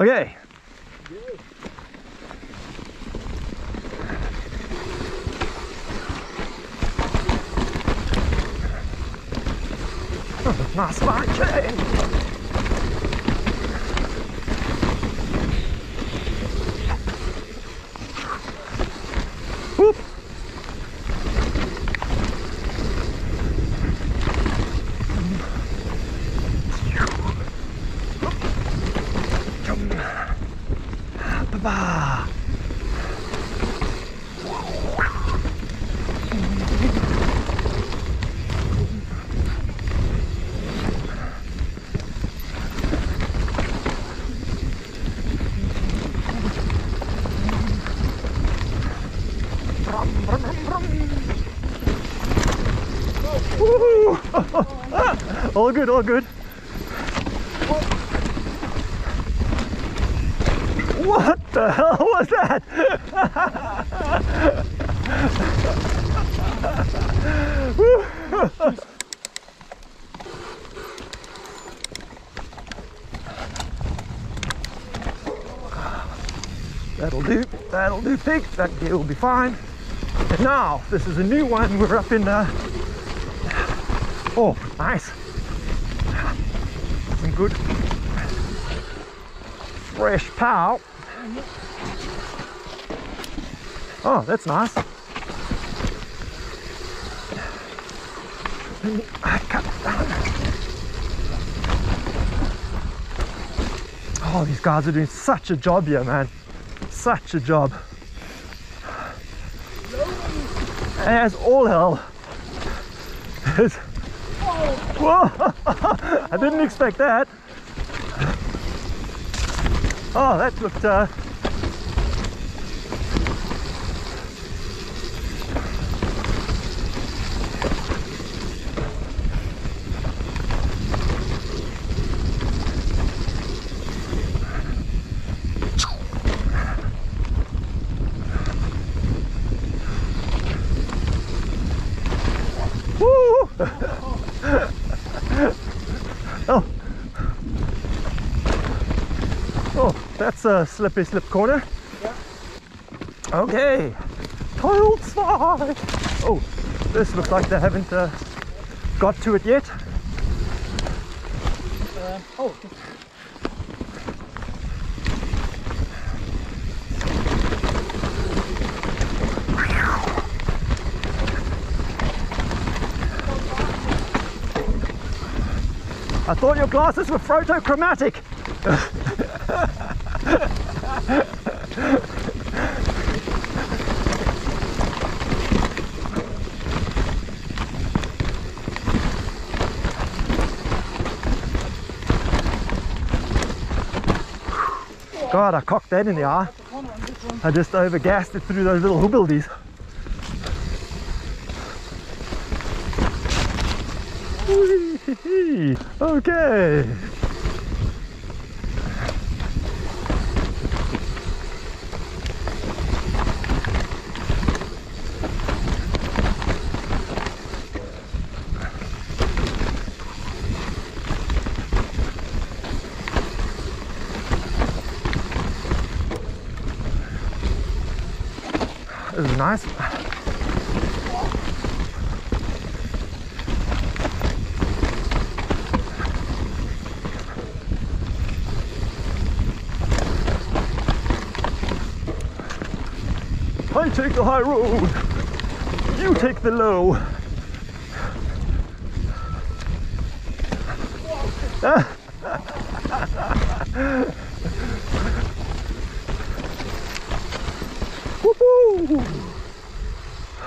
Okay. Oh, nice line change. Whoop. Brum. All good, all good. What the hell was that? That'll do, that'll do pig, that gear will be fine. And now, this is a new one, we're up in, uh, oh, nice. Some good fresh pow. Oh, that's nice. Oh, these guys are doing such a job here, man. Such a job. As all hell. It's- Whoa! I didn't expect that. Oh, that looked uh, oh. Oh, that's a slippy slip corner. Okay. Tiled slide. Oh, this looks like they haven't uh, got to it yet. oh, I thought your glasses were photochromatic. God, I cocked that in the eye. I just overgassed it through those little hoobildies. Okay. This is nice. I take the high road. You take the low. Whoopoo!